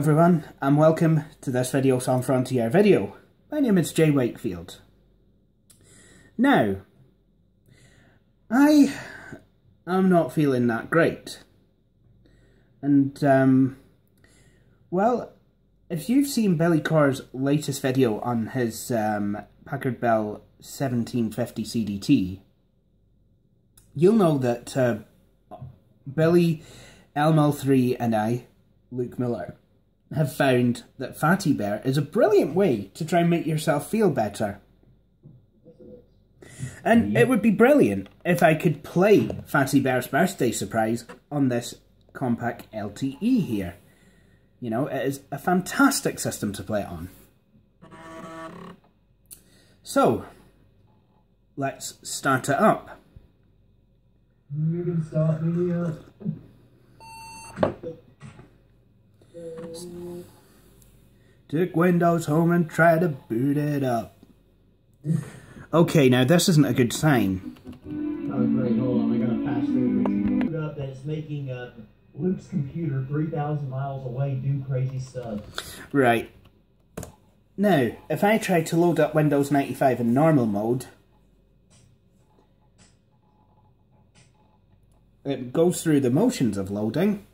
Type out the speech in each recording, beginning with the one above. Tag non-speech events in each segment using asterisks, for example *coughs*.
everyone and welcome to this video Sans Frontier video. My name is Jay Wakefield. Now, I am not feeling that great. And, um, well, if you've seen Billy Corr's latest video on his um, Packard Bell 1750 CDT, you'll know that uh, Billy, LML3 and I Luke Miller, have found that Fatty Bear is a brilliant way to try and make yourself feel better. And it would be brilliant if I could play Fatty Bear's birthday surprise on this Compaq LTE here. You know, it is a fantastic system to play it on. So, let's start it up. You can start me up. Took Windows home and tried to boot it up. Okay, now this isn't a good sign. Oh great, hold on, I gotta pass through. Up that it's making uh, Luke's computer 3,000 miles away do crazy stuff. Right. Now, if I try to load up Windows 95 in normal mode, it goes through the motions of loading.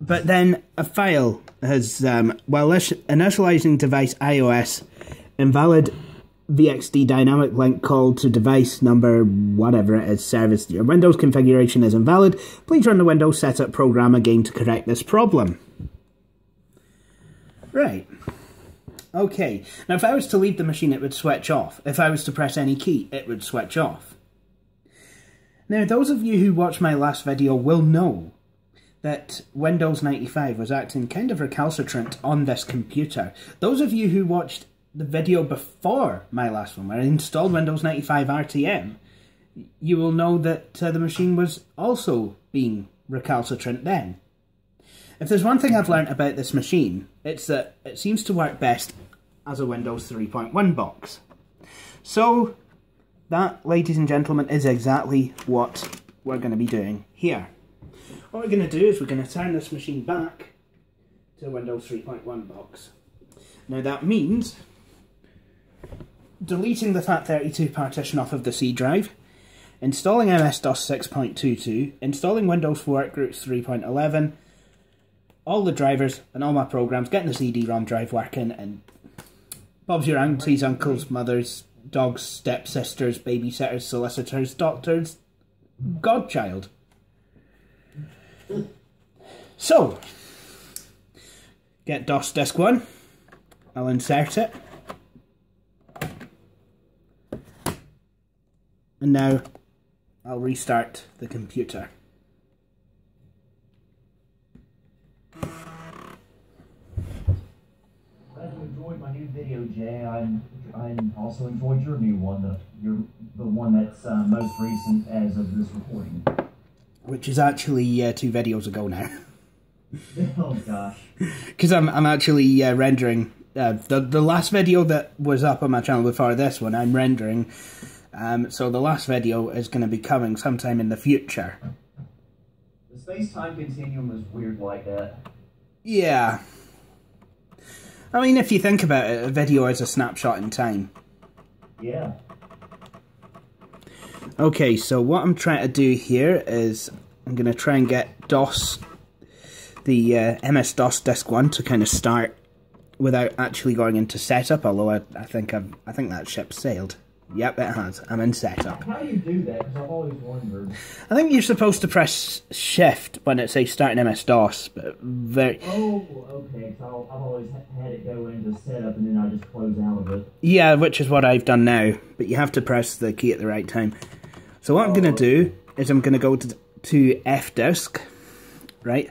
But then a file has, um, while initializing device IOS, invalid VXD dynamic link called to device number whatever it is service. Your Windows configuration is invalid. Please run the Windows setup program again to correct this problem. Right. Okay. Now, if I was to leave the machine, it would switch off. If I was to press any key, it would switch off. Now, those of you who watched my last video will know that Windows 95 was acting kind of recalcitrant on this computer. Those of you who watched the video before my last one, where I installed Windows 95 RTM, you will know that uh, the machine was also being recalcitrant then. If there's one thing I've learnt about this machine, it's that it seems to work best as a Windows 3.1 box. So, that, ladies and gentlemen, is exactly what we're going to be doing here. What we're going to do is we're going to turn this machine back to Windows 3.1 box. Now that means deleting the FAT32 partition off of the C drive, installing MS-DOS 6.22, installing Windows for Workgroups 3.11, all the drivers and all my programs, getting the CD-ROM drive working, and Bob's your aunties, uncles, mothers, dogs, stepsisters, babysitters, solicitors, doctors, godchild. So, get DOS disk 1, I'll insert it. And now I'll restart the computer. Glad you enjoyed my new video, Jay. I'm I'm also enjoyed your new one, the, your, the one that's uh, most recent as of this recording which is actually uh, two videos ago now. *laughs* oh gosh. Because I'm I'm actually uh, rendering uh, the the last video that was up on my channel before this one. I'm rendering, um, so the last video is going to be coming sometime in the future. The space time continuum is weird like that. Yeah. I mean, if you think about it, a video is a snapshot in time. Yeah. Okay, so what I'm trying to do here is I'm going to try and get DOS, the uh, MS-DOS Disk 1 to kind of start without actually going into setup, although I, I think I've, I think that ship sailed. Yep, it has. I'm in setup. How do you do that? Because I've always wondered. I think you're supposed to press shift when it says starting MS-DOS, but very... Oh, okay. So I've always had it go into setup and then I just close out of it. Yeah, which is what I've done now, but you have to press the key at the right time. So what I'm going to do is I'm going to go to, to fdisk, right?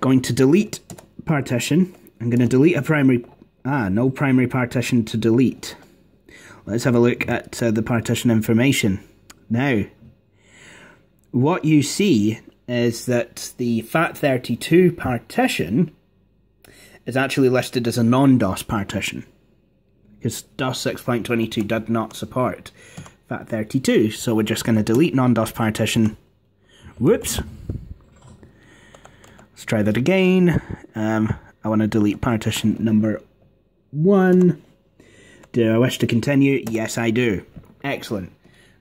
Going to delete partition. I'm going to delete a primary, ah, no primary partition to delete. Let's have a look at uh, the partition information. Now, what you see is that the FAT32 partition is actually listed as a non-DOS partition because DOS 6.22 did not support FAT32. So we're just going to delete non-DOS partition. Whoops. Let's try that again. Um, I want to delete partition number one. Do I wish to continue? Yes, I do. Excellent.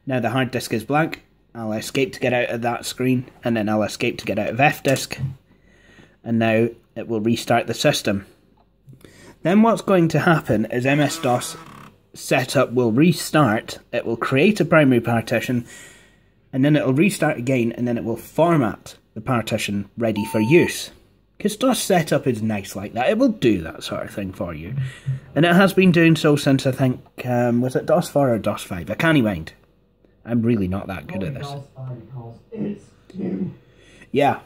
Now the hard disk is blank. I'll escape to get out of that screen, and then I'll escape to get out of F-disk. And now it will restart the system. Then what's going to happen is MS-DOS setup will restart, it will create a primary partition, and then it'll restart again, and then it will format the partition ready for use. Because DOS setup is nice like that. It will do that sort of thing for you. And it has been doing so since I think, um, was it DOS 4 or DOS 5? I can't even mind. I'm really not that good at this. DOS 5 because it's new. Yeah.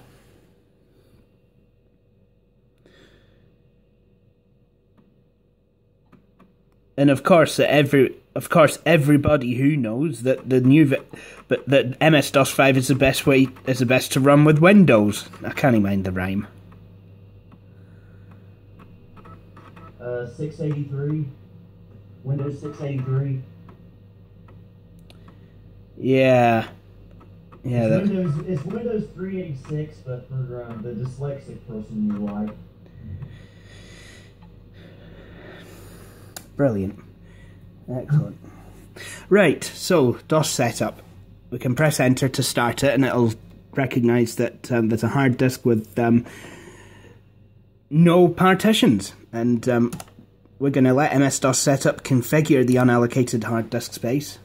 And of course, every of course everybody who knows that the new but that MS DOS five is the best way is the best to run with Windows. I can't even mind the rhyme. Uh, 683. Windows 683. Yeah. Yeah, it's, that, Windows, it's Windows 386, but for um, the dyslexic person you like. Brilliant. Excellent. Right, so DOS setup. We can press enter to start it and it'll recognize that um, there's a hard disk with um, no partitions. And um, we're going to let MS-DOS setup configure the unallocated hard disk space.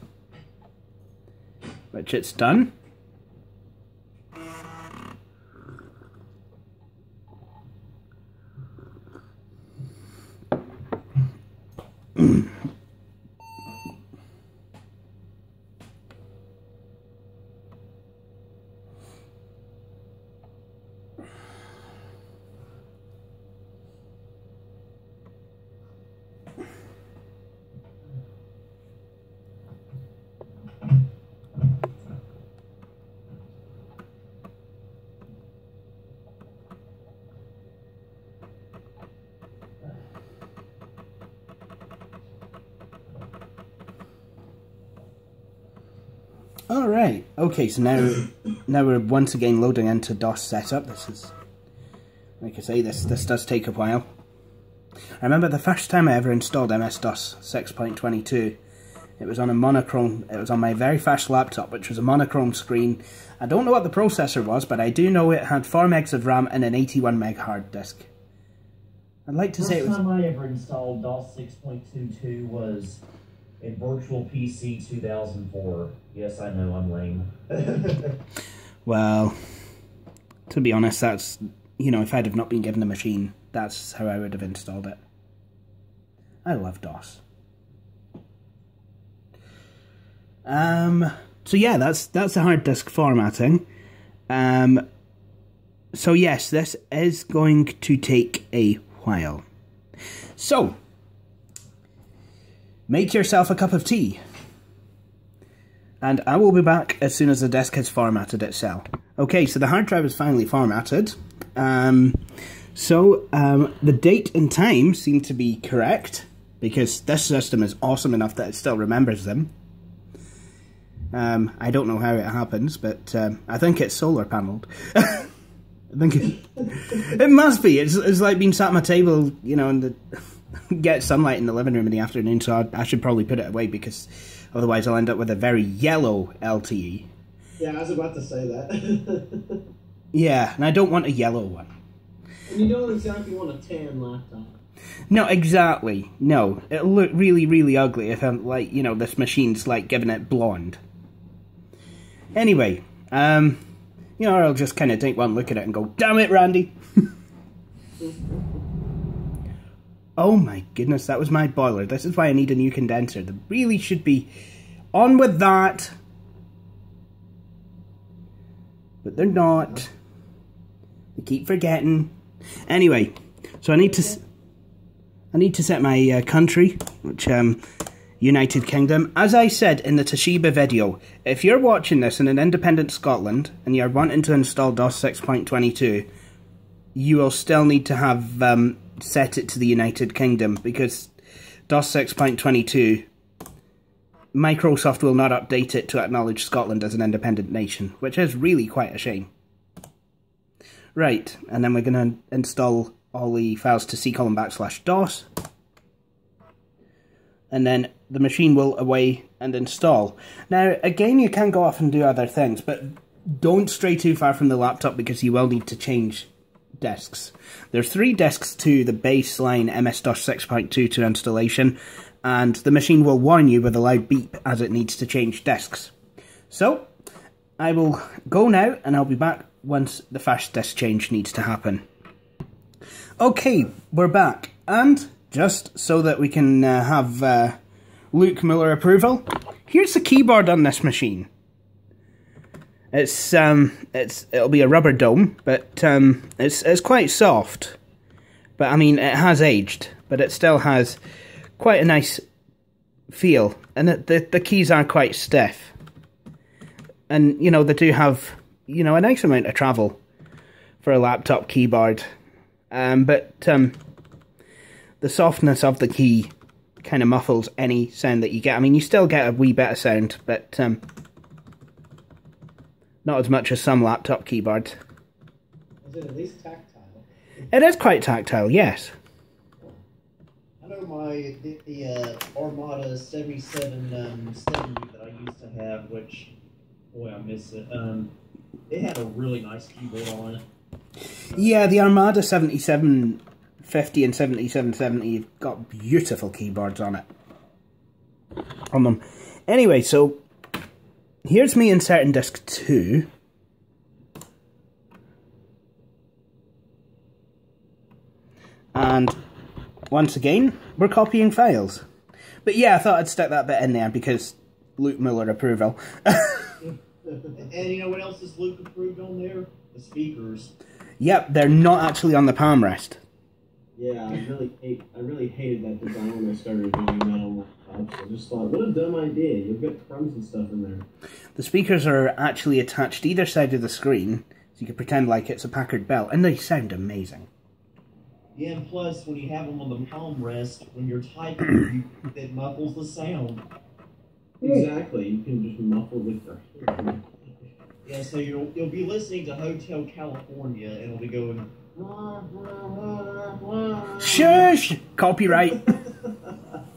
Which it's done. All right. Okay, so now now we're once again loading into DOS setup. This is, like I say, this this does take a while. I remember the first time I ever installed MS-DOS 6.22. It was on a monochrome. It was on my very first laptop, which was a monochrome screen. I don't know what the processor was, but I do know it had 4 megs of RAM and an 81 meg hard disk. I'd like to First say it was. time I ever installed DOS 6.22 was in Virtual PC 2004. Yes, I know I'm lame. *laughs* Well, to be honest, that's you know, if I'd have not been given a machine, that's how I would have installed it. I love DOS. Um. So yeah, that's that's the hard disk formatting. Um. So yes, this is going to take a while. So, make yourself a cup of tea. And I will be back as soon as the disk has formatted itself. Okay, so the hard drive is finally formatted. Um, so um, the date and time seem to be correct because this system is awesome enough that it still remembers them. Um, I don't know how it happens, but um, I think it's solar panelled. *laughs* I think it, it must be. It's, it's like being sat at my table, you know, and the, *laughs* get sunlight in the living room in the afternoon. So I, I should probably put it away because otherwise I'll end up with a very yellow LTE. Yeah, I was about to say that. *laughs* Yeah, and I don't want a yellow one. and you don't exactly want a tan laptop. No, exactly. No, it'll look really, really ugly if I'm like, you know, this machine's like giving it blonde. Anyway, um, you know, I'll just kind of take one look at it and go, damn it, Randy. *laughs* oh my goodness, that was my boiler. This is why I need a new condenser. There really should be on with that. But they're not. They keep forgetting. Anyway, so I need to. I need to set my uh, country, which um, United Kingdom. As I said in the Toshiba video, if you're watching this in an independent Scotland and you're wanting to install DOS 6.22, you will still need to have um, set it to the United Kingdom because DOS 6.22, Microsoft will not update it to acknowledge Scotland as an independent nation, which is really quite a shame. Right, and then we're going to install all the files to ccolon backslash DOS. And then the machine will away and install. Now, again, you can go off and do other things, but don't stray too far from the laptop because you will need to change desks. There's three desks to the baseline MS-DOS 6.22 installation, and the machine will warn you with a loud beep as it needs to change desks. So, I will go now, and I'll be back once the fast disk change needs to happen. Okay, we're back, and just so that we can uh, have uh, Luke Miller approval, here's the keyboard on this machine. It's um, it's it'll be a rubber dome, but um, it's it's quite soft. But I mean, it has aged, but it still has quite a nice feel, and it, the the keys are quite stiff. And you know they do have you know a nice amount of travel for a laptop keyboard, um, but um, the softness of the key kind of muffles any sound that you get. I mean, you still get a wee bit of sound, but um, not as much as some laptop keyboards. Is it at least tactile? It is quite tactile, yes. I know my the, the uh, Armada 77 um, 70 that I used to have, which boy I miss it. Um, it had a really nice keyboard on it. Yeah, the Armada 7750 and 7770 have got beautiful keyboards on it. On them. Anyway, so here's me inserting disk 2. And once again, we're copying files. But yeah, I thought I'd stick that bit in there because Luke Miller approval. and, *laughs* and you know what else is Luke approved on there? The speakers. yep, they're not actually on the palm rest. Yeah, I really hate. I really hated that design when I started doing that. I just thought, what a dumb idea. You've got crumbs and stuff in there. The speakers are actually attached either side of the screen, so you can pretend like it's a Packard Bell, and they sound amazing. Yeah, and plus, when you have them on the palm rest, when you're typing, you, it *clears throat* muffles the sound. Exactly. You can just muffle with your hand. Yeah, so you'll you'll be listening to Hotel California, and it'll be going. Shush! Copyright. *laughs*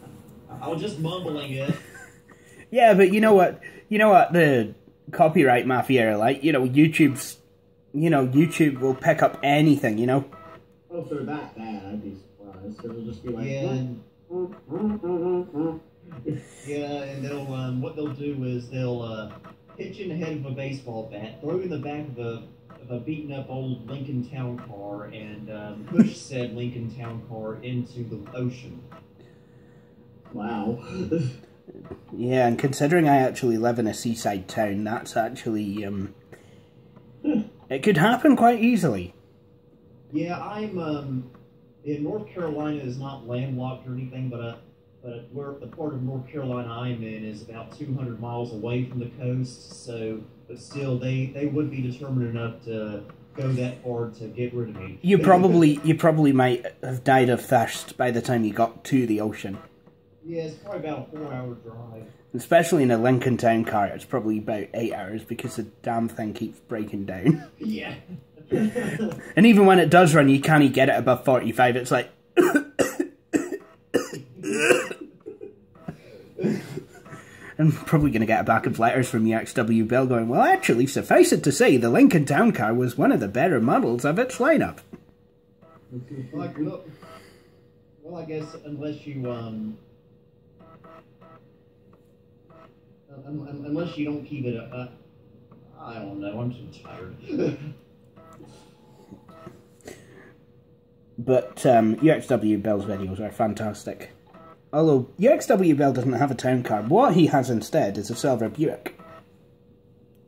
I was just mumbling it. *laughs* yeah, but you know what? You know what the copyright mafia like? You know, YouTube's. You know, YouTube will pick up anything, you know? Oh, if they're that bad, I'd be surprised. It'll just be like. Yeah, and, *laughs* yeah, and they'll um, what they'll do is they'll uh, pitch in the head of a baseball bat, throw in the back of a of a beaten up old Lincoln Town car, and um, push said Lincoln Town car into the ocean. Wow. Yeah, and considering I actually live in a seaside town, that's actually, um. It could happen quite easily. Yeah, I'm um, in North Carolina is not landlocked or anything, but uh, but where the part of North Carolina I'm in is about 200 miles away from the coast. So, but still, they they would be determined enough to go that far to get rid of me. You probably you probably might have died of thirst by the time you got to the ocean. Yeah, it's probably about a four-hour drive. Especially in a Lincoln Town car, it's probably about eight hours because the damn thing keeps breaking down. Yeah. *laughs* And even when it does run, you can't get it above 45. It's like. *coughs* I'm probably going to get a back of letters from the XW Bill going, well, actually, suffice it to say, the Lincoln Town Car was one of the better models of its lineup. Well, well, I guess unless you um, unless you don't keep it, uh, I don't know. I'm too tired. *laughs* But um, UXWBill's videos are fantastic. Although UXW Bell doesn't have a town car, what he has instead is a silver Buick.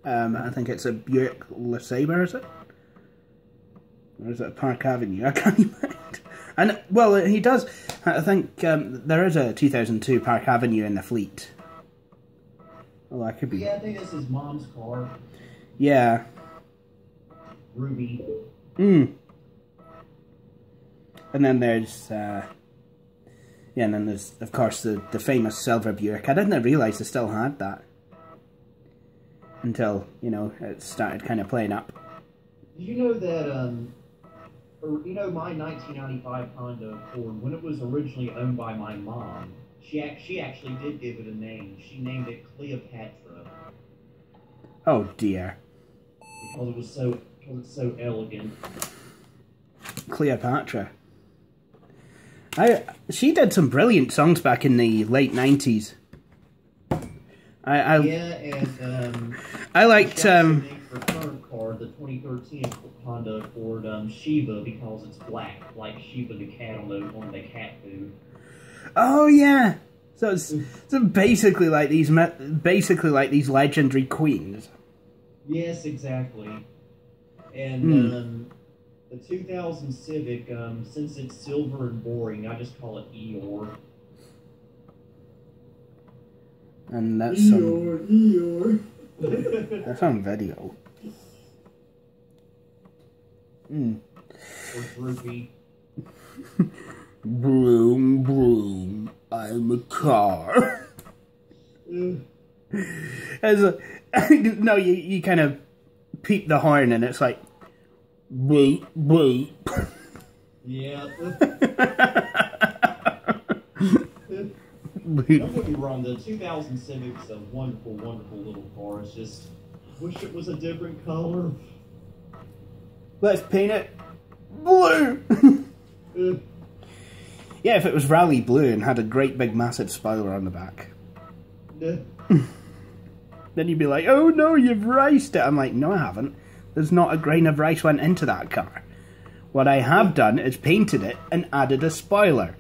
Um, I think it's a Buick LeSabre, is it? Or is it a Park Avenue? I can't *laughs* even. And well, he does. I think um, there is a 2002 Park Avenue in the fleet. Oh, I could be. yeah, I think that's his mom's car, Yeah. Ruby. Mm. And then there's, uh, yeah, and then there's, of course, the, the famous silver Buick. I didn't realise they still had that until, you know, it started kind of playing up. Do you know that, um, or, you know, my 1995 Honda Accord, when it was originally owned by my mom, she, ac- she actually did give it a name. She named it Cleopatra Oh dear. because it was so, because it's so elegant. Cleopatra. I she did some brilliant songs back in the late nineties. I I, Yeah, and, um, I liked um her current car, the 2013 Honda Accord, um, Sheba, because it's black, like Sheba the cat on the, on the cat food. Oh yeah. So it's, so basically like these basically like these legendary queens. Yes, exactly. And Hmm. um, the 2000 Civic, um, since it's silver and boring, I just call it Eeyore. And that's some Eeyore. *laughs* that's on video. Mm. or Droopy. *laughs* Broom broom, I'm a car. As a *laughs* no, you you kind of peep the horn and it's like boop boop. Yeah. Don't get me wrong, the 2000 Civic's a wonderful, wonderful little car. It's just, wish it was a different color. Let's paint it blue. *laughs* Yeah, if it was rally blue and had a great big massive spoiler on the back, Ugh. *laughs* then you'd be like, "Oh no, you've riced it." I'm like, "No, I haven't. There's not a grain of rice went into that car. What I have done is painted it and added a spoiler.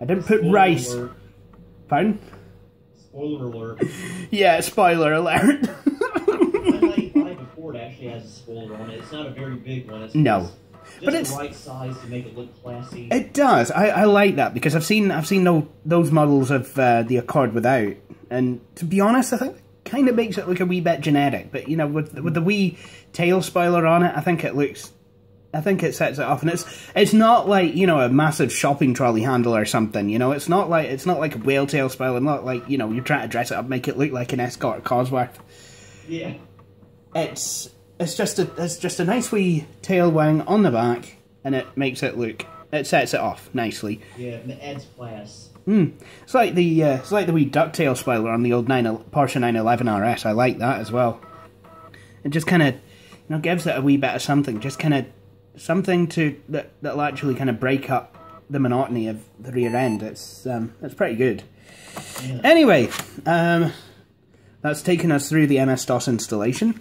I didn't put rice. alert. Pardon? Spoiler alert. *laughs* Yeah, spoiler alert. My 95 Accord *laughs* actually has a spoiler on it. It's not a very big one. It's No. just But the it's- right size to make it look classy. It does. I, I like that because I've seen I've seen tho- those models of uh, the Accord without, and to be honest, I think it kind of makes it look a wee bit generic. But you know, with with the wee tail spoiler on it, I think it looks, I think it sets it off, and it's it's not like you know a massive shopping trolley handle or something. You know, it's not like it's not like a whale tail spoiler. Not like you know you're trying to dress it up, make it look like an Escort Cosworth. yeah. It's it's just a it's just a nice wee tail wing on the back, and it makes it look. It sets it off nicely. Yeah, it adds class. Hmm. It's like the uh, it's like the wee ducktail spoiler on the old 9, Porsche 911 RS. I like that as well. It just kind of you know gives it a wee bit of something, just kind of something to that that'll actually kind of break up the monotony of the rear end. It's um, it's pretty good. Yeah. Anyway, um, that's taken us through the MS DOS installation.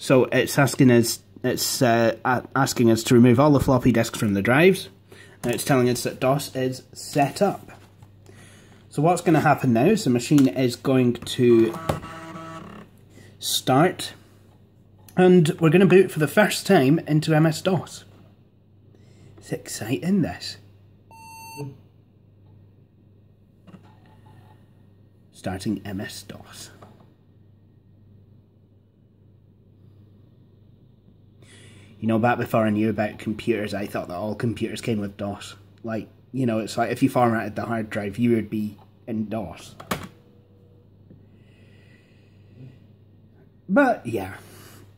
So it's asking us it's uh, asking us to remove all the floppy disks from the drives, and it's telling us that DOS is set up. So what's going to happen now is the machine is going to start, and we're going to boot for the first time into MS DOS. It's exciting, this. Starting MS You know, back before I knew about computers, I thought that all computers came with DOS. Like, you know, it's like if you formatted the hard drive, you would be in DOS. But, yeah.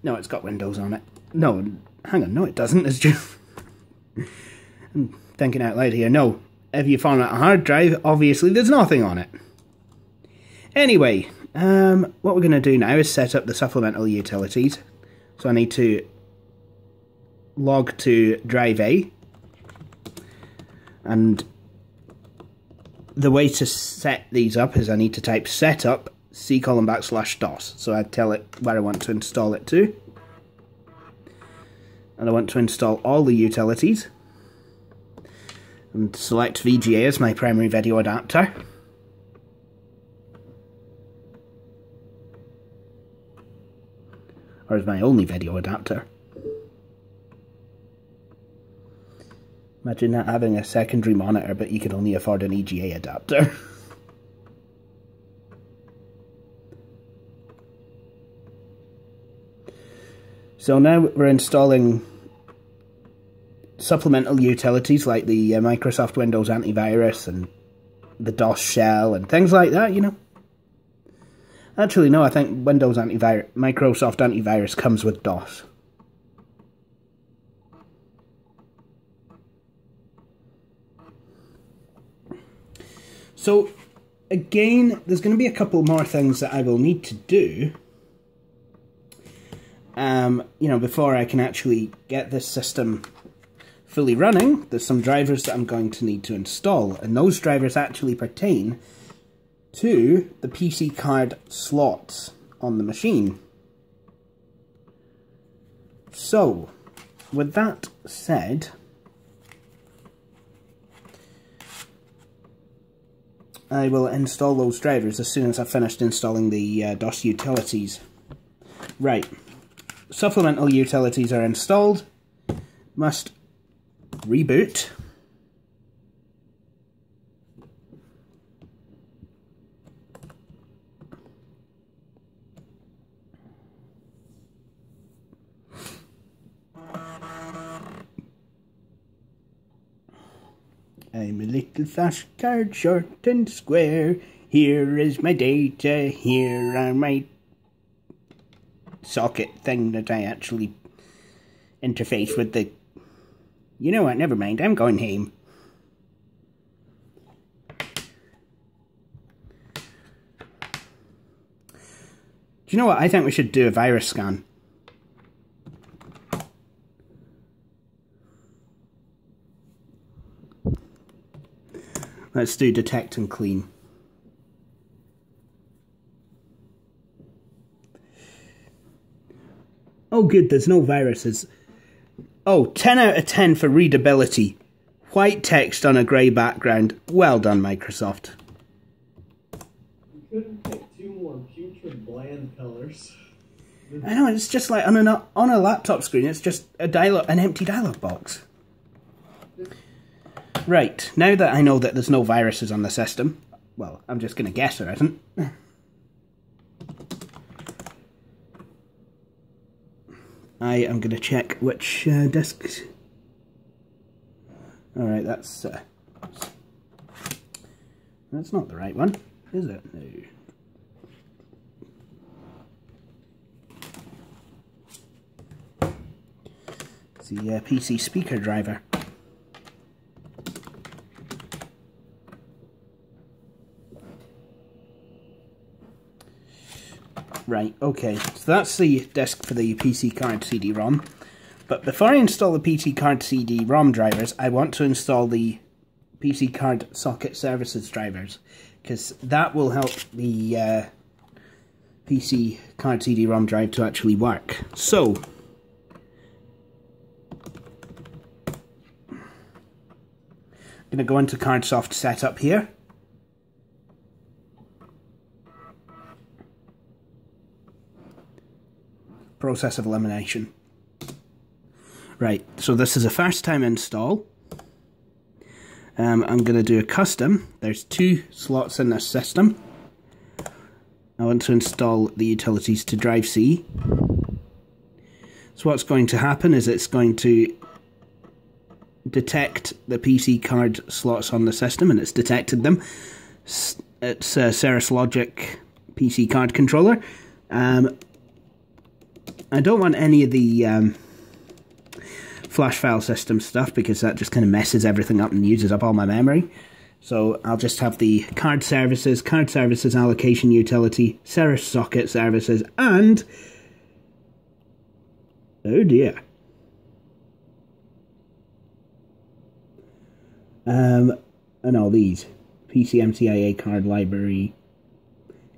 No, it's got Windows on it. No, hang on, no it doesn't. *laughs* It's just... I'm thinking out loud here. No, if you format a hard drive, obviously there's nothing on it. Anyway, um, what we're going to do now is set up the supplemental utilities. So I need to log to drive A. And the way to set these up is I need to type setup c colon backslash DOS. So I tell it where I want to install it to. And I want to install all the utilities. And select VGA as my primary video adapter. Or as my only video adapter. Imagine not having a secondary monitor, but you can only afford an EGA adapter. *laughs* so now we're installing supplemental utilities like the uh, Microsoft Windows antivirus and the DOS shell and things like that, you know. Actually, no, I think Windows antivirus, Microsoft antivirus comes with DOS. So, again, there's going to be a couple more things that I will need to do. Um, you know, before I can actually get this system fully running, there's some drivers that I'm going to need to install, and those drivers actually pertain to the PC card slots on the machine. So, with that said, I will install those drivers as soon as I've finished installing the uh, DOS utilities. Right, supplemental utilities are installed, must reboot. I'm a little flashcard, short and square. Here is my data, here are my socket thing that I actually interface with the... You know what, never mind, I'm going home. Do you know what, I think we should do a virus scan. Let's do detect and clean. Oh good, there's no viruses. Oh, 10 out of 10 for readability. White text on a grey background. Well done, Microsoft. You couldn't pick two more putrid bland colors. I know, it's just like on a, on a laptop screen, it's just a dialog, an empty dialog box. Right, now that I know that there's no viruses on the system, well, I'm just going to guess there isn't. I am going to check which uh, discs. Alright, that's... Uh, that's not the right one, is it? No. It's the uh, PC speaker driver. Right, okay, so that's the disk for the PC card CD-ROM. But before I install the PC card CD-ROM drivers, I want to install the PC card socket services drivers, because that will help the uh, PC card CD-ROM drive to actually work. So, I'm going to go into CardSoft Setup here. Process of elimination. Right, so this is a first time install. Um, I'm going to do a custom. There's two slots in this system. I want to install the utilities to drive C. So what's going to happen is it's going to detect the PC card slots on the system, and it's detected them. It's a Cirrus Logic PC card controller. Um, I don't want any of the um, flash file system stuff because that just kind of messes everything up and uses up all my memory. So I'll just have the card services, card services allocation utility, Cirrus socket services, and oh dear. Um, and all these PCMCIA card library,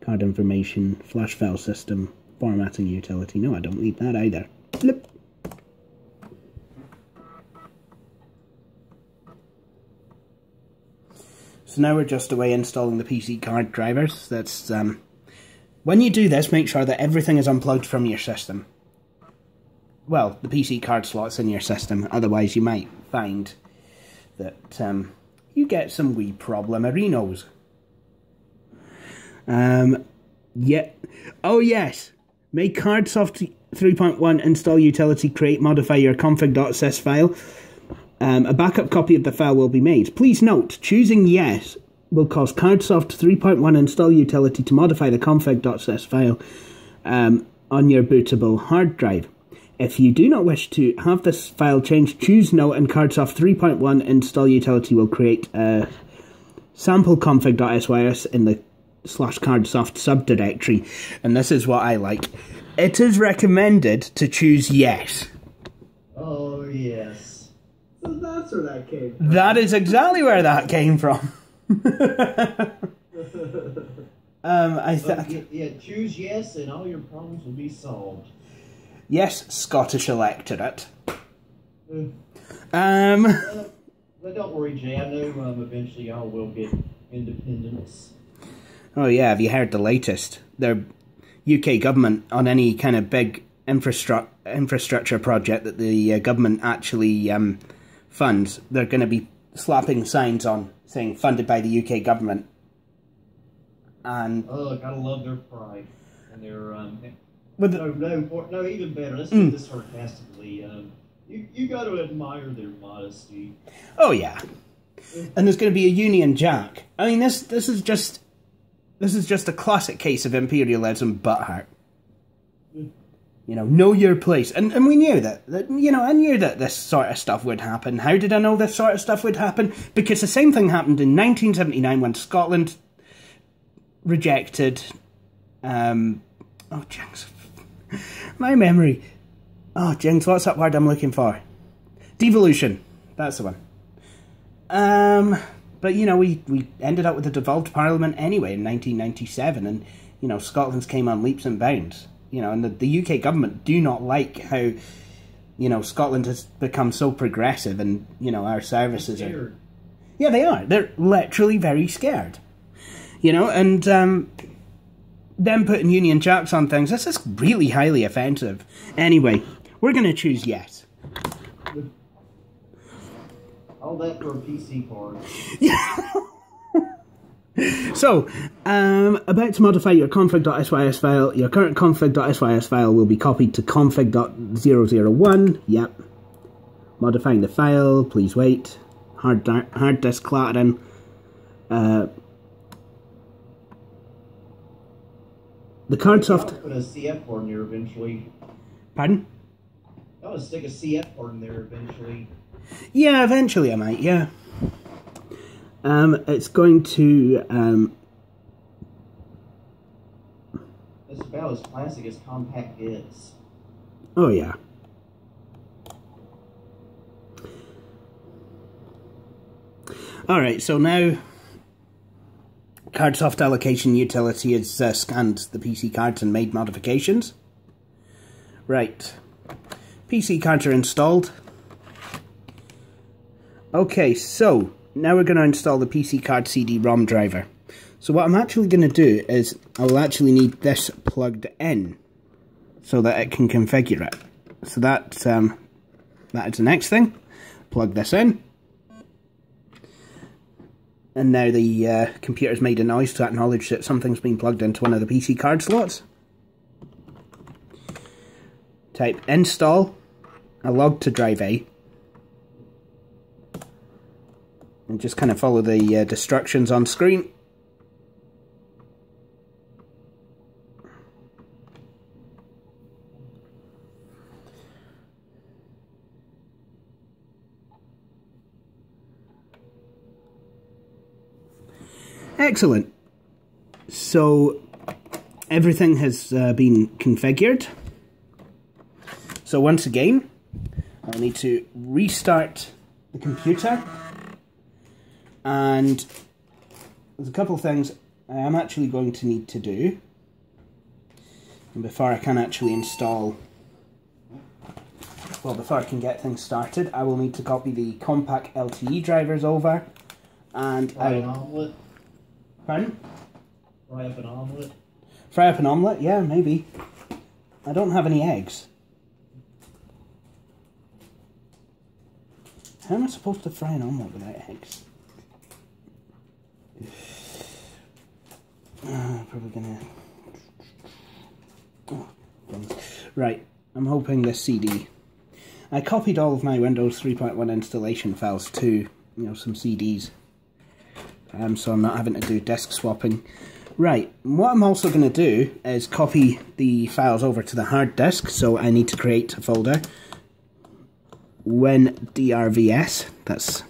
card information, flash file system, formatting utility. No, I don't need that either. Flip. So now we're just away installing the PC card drivers. That's um, when you do this, make sure that everything is unplugged from your system. Well, the PC card slots in your system. Otherwise, you might find that um, you get some wee problemerinos. Um, yeah. Oh yes. Make CardSoft 3.1 install utility create modify your config.sys file. Um, a backup copy of the file will be made. Please note, choosing yes will cause CardSoft 3.1 install utility to modify the config.sys file um, on your bootable hard drive. If you do not wish to have this file changed, choose no and CardSoft 3.1 install utility will create a sample config.sys in the slash cardsoft subdirectory, and this is what I like. It is recommended to choose yes. Oh yes. So that's where that came from. That is exactly where that came from. *laughs* um, I th- yeah, yeah, choose yes, and all your problems will be solved. yes, Scottish electorate. *laughs* Um, *laughs* uh, but don't worry, Jay. I know um, eventually y'all will get independence. Oh yeah, have you heard the latest? Their UK government on any kind of big infrastructure infrastructure project that the uh, government actually um, funds, they're going to be slapping signs on saying funded by the UK government. And Oh, I gotta love their pride and their um. with the, No, no, no. Even better. Let's Mm. do this sarcastically. Um, you you got to admire their modesty. Oh yeah, and there's going to be a Union Jack. I mean, this this is just this is just a classic case of imperialism butt hurt. You know, know your place, and and we knew that. That you know, I knew that this sort of stuff would happen. How did I know this sort of stuff would happen? Because the same thing happened in 1979 when Scotland rejected. Um, oh, jinx, *laughs* my memory. Oh, jinx, what's that word I'm looking for? Devolution. That's the one. Um, but you know, we, we ended up with a devolved parliament anyway in 1997, and you know, Scotland's came on leaps and bounds. You know, and the, the UK government do not like how you know Scotland has become so progressive, and you know our services are. Yeah, they are. They're literally very scared. You know, and um, them putting Union Jacks on things, this is really highly offensive. Anyway, we're going to choose yes. All that for a PC card. *laughs* So, um, about to modify your config.sys file, your current config.sys file will be copied to config.001. Yep. Modifying the file, please wait. Hard, hard disk cluttering. Uh, the card soft. put a CF card in there eventually. Pardon? I will stick a CF card in there eventually. Yeah, eventually I might, yeah. Um, it's going to. Um, It's about as plastic as Compaq gets. oh, yeah. Alright, so now CardSoft allocation utility has uh, scanned the PC cards and made modifications. Right. PC cards are installed. Okay, so now we're going to install the PC card CD-ROM driver. So what I'm actually going to do is I will actually need this plugged in so that it can configure it. So that um, that is the next thing. Plug this in. And now the uh, computer's made a noise to acknowledge that something's been plugged into one of the PC card slots. Type install a log to drive A. And just kind of follow the uh, instructions on screen. Excellent. So everything has uh, been configured. So once again, I'll need to restart the computer. And there's a couple of things I am actually going to need to do. And before I can actually install, well, before I can get things started, I will need to copy the Compaq LTE drivers over. And Fry an omelet. pardon? Fry up an omelet. Fry up an omelette? Yeah, maybe. I don't have any eggs. How am I supposed to fry an omelette without eggs? Uh, probably gonna. Oh, right, I'm hoping this CD. I copied all of my Windows 3.1 installation files to, you know, some CDs. Um, so I'm not having to do disk swapping. Right, what I'm also going to do is copy the files over to the hard disk, so I need to create a folder. When drvs, that's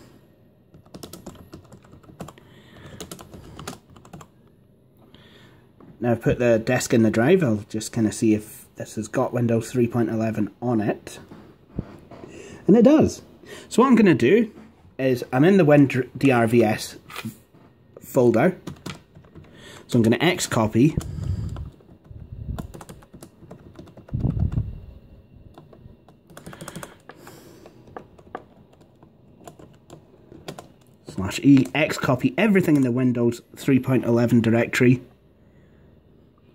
Now I've put the desk in the drive, I'll just kind of see if this has got Windows 3.11 on it. And it does. So what I'm going to do is I'm in the WinDRVS folder. So I'm going to X copy. Slash E, X copy everything in the Windows 3.11 directory.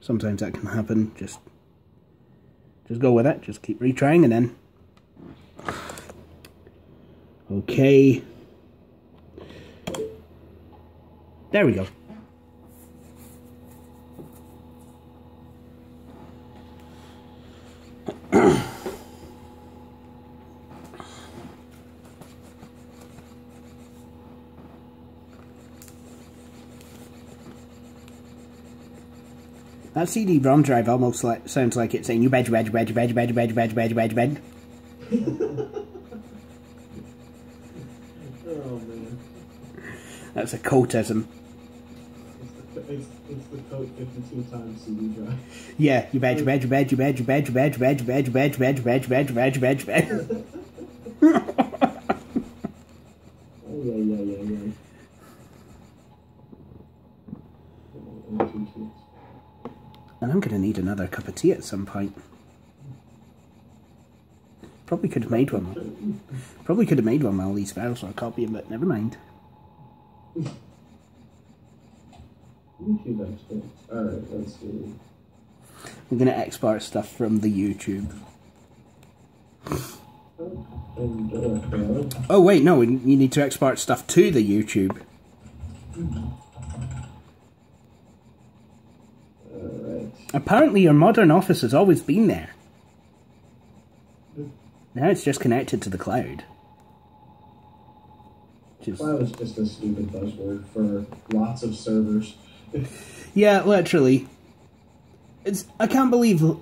Sometimes that can happen, just just go with it, just keep retrying and then Okay. There we go. That CD-ROM drive almost like sounds like it's saying you bed, bed, bed, bed, bed, bed, bed, bed, bed, bed. Oh man. That's a cultism. It's the, it's, it's the code 52 times CD drive. Yeah, you bed, bed, bed, bed, you bed, bed, bed, bed, bed, bed, bed, bed, bed, you bed, you bed. Oh yeah, yeah, yeah, yeah. One, two, two. And I'm gonna need another cup of tea at some point. Probably could have made one. Probably could have made one while these files were copying, but never mind. YouTube. Alright, let's see. I'm gonna export stuff from the YouTube. Uh, Oh wait, no, you need to export stuff to the YouTube. Alright. Apparently your modern office has always been there. Now it's just connected to the cloud. Is- Cloud is just a stupid buzzword for lots of servers. *laughs* Yeah, literally. It's I can't believe, you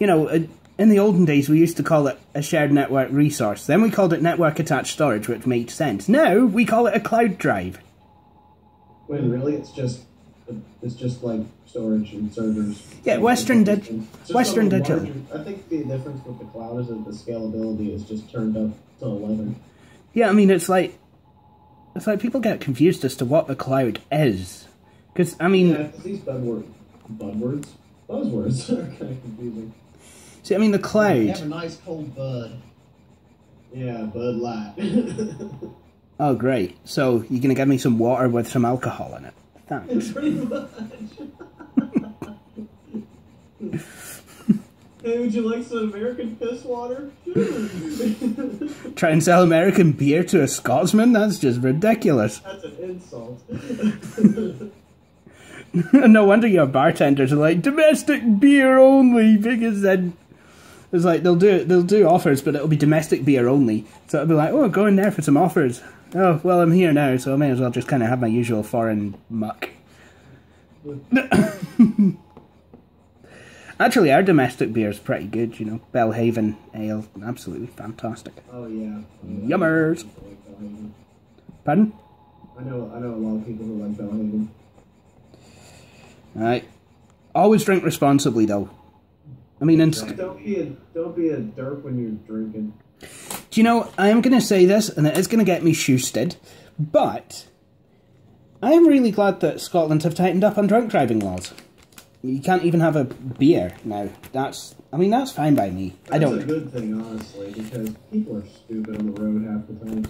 know, uh, in the olden days we used to call it a shared network resource. Then we called it network attached storage, which made sense. Now we call it a cloud drive. when really it's just it's just like storage and servers. Yeah, Western Dig- It's Western Digital. larger- I think the difference with the cloud is that the scalability is just turned up to eleven. Yeah, I mean it's like it's like people get confused as to what the cloud is. Because I mean, Yeah, 'cause these budword, budwords, buzzwords *laughs* are kind of confusing. see, I mean the cloud. Have cloud. a nice cold bud. Yeah, Bud Light. *laughs* Oh great! So you're gonna give me some water with some alcohol in it? Thanks. Pretty much. *laughs* hey, would you like some American piss water? Try and sell American beer to a Scotsman? That's just ridiculous. *laughs* That's an insult. *laughs* no wonder your bartenders are like domestic beer only because then it's like they'll do they'll do offers, but it'll be domestic beer only. So it'll be like, oh, go in there for some offers. Oh, well, I'm here now, so I may as well just kind of have my usual foreign muck. *coughs* Actually, our domestic beer is pretty good. You know, Belhaven Ale, absolutely fantastic. oh yeah. Yummers. Like Pardon? I know. I know a lot of people who like Belhaven. All right. Always drink responsibly, though. I mean, Don't be a don't be a derp when you're drinking. Do you know, I am going to say this, and it is going to get me shoosted, but I am really glad that Scotland have tightened up on drunk driving laws. You can't even have a beer now. That's, I mean, that's fine by me. I That's a don't. That's a good thing, honestly, because people are stupid on the road half the time.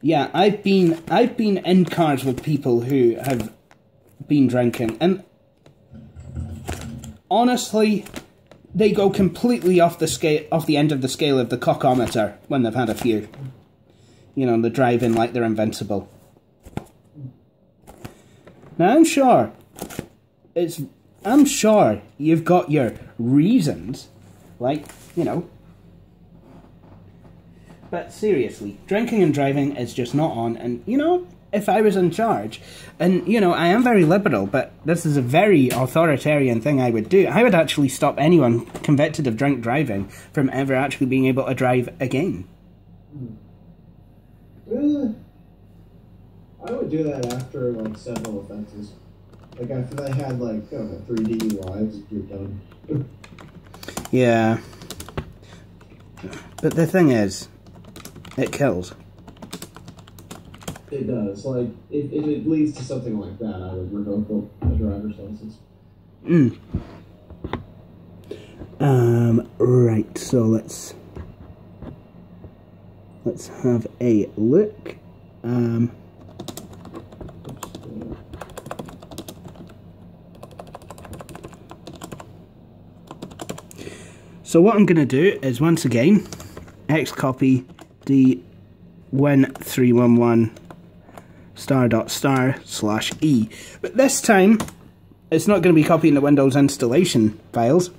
Yeah, I've been, I've been in cars with people who have been drinking, and honestly, they go completely off the scale, off the end of the scale of the cockometer when they've had a few. You know, they drive in like they're invincible. Now I'm sure it's I'm sure you've got your reasons, like, you know. But seriously, drinking and driving is just not on and you know, if I was in charge, and you know, I am very liberal, but this is a very authoritarian thing I would do. I would actually stop anyone convicted of drunk driving from ever actually being able to drive again. Eh, I would do that after like several offenses. Like after they had like I don't three DUIs, you're done. Yeah. But the thing is, it kills. It does. Like if, if it leads to something like that, I would revoke a driver's license. Mm. Um, right, so let's let's have a look. Um, so what I'm going to do is once again X copy the win311 star dot star slash e, but this time it's not going to be copying the Windows installation files.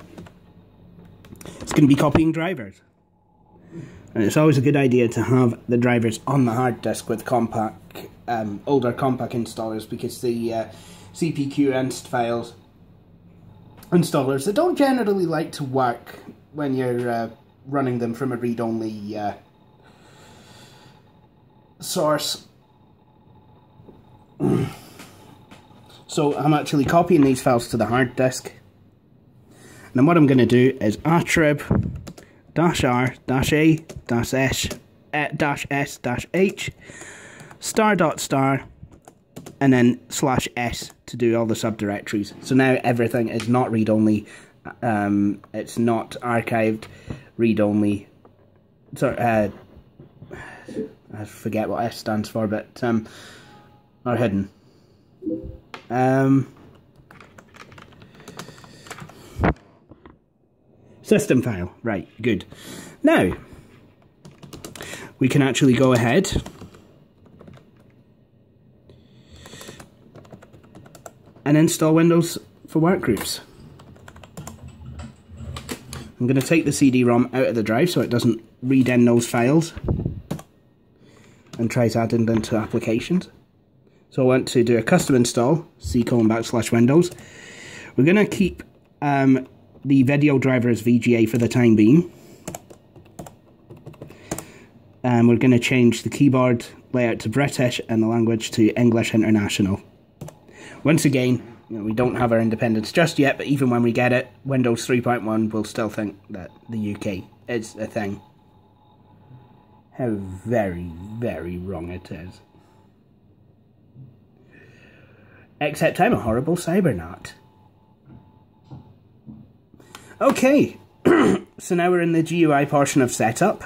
It's going to be copying drivers. And it's always a good idea to have the drivers on the hard disk with Compaq, um, older Compaq installers because the uh, CPQ inst files installers, they don't generally like to work when you're uh, running them from a read-only uh, source. *clears throat* So I'm actually copying these files to the hard disk. And then what I'm going to do is attrib dash r dash a dash s uh, dash s dash h star dot star and then slash s to do all the subdirectories. So now everything is not read only. Um, it's not archived, read only. Sorry, uh, I forget what S stands for, but um, are hidden. Um, system file, right, good. Now, we can actually go ahead and install Windows for Workgroups. I'm going to take the CD-ROM out of the drive so it doesn't read in those files and try to add them into applications. So I want to do a custom install, C colon backslash Windows. We're going to keep um, the video driver as VGA for the time being. And we're going to change the keyboard layout to British and the language to English International. Once again, you know, we don't have our independence just yet, but even when we get it, Windows 3.1 will still think that the UK is a thing. How very, very wrong it is. Except I'm a horrible cybernaut. Okay, *clears throat* so now we're in the GUI portion of setup.